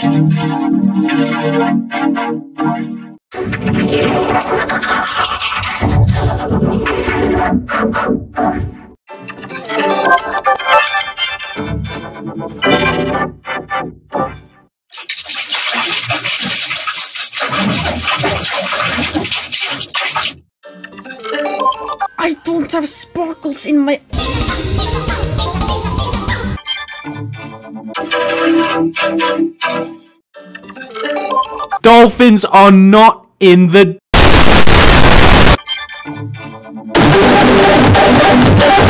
Thank I don't have sparkles in my. Dolphins are not in the Let's go.